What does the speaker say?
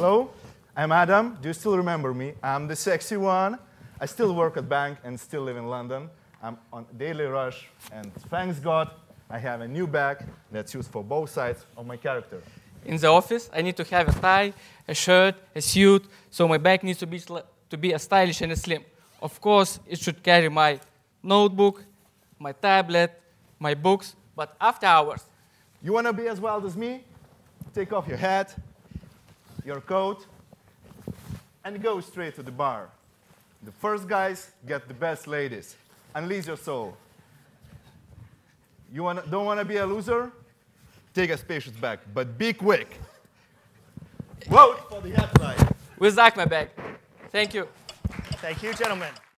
Hello, I'm Adam. Do you still remember me? I'm the sexy one. I still work at bank and still live in London. I'm on daily rush, and thanks God, I have a new bag that's used for both sides of my character. In the office, I need to have a tie, a shirt, a suit, so my bag needs to be, to be as stylish and slim. Of course, it should carry my notebook, my tablet, my books, but after hours, You want to be as wild as me? Take off your hat, your coat, and go straight to the bar. The first guys get the best ladies. Unleash your soul. You wanna, don't want to be a loser? Take a spacious bag, but be quick. Vote for the hat side. with ACME bag. Thank you. Thank you, gentlemen.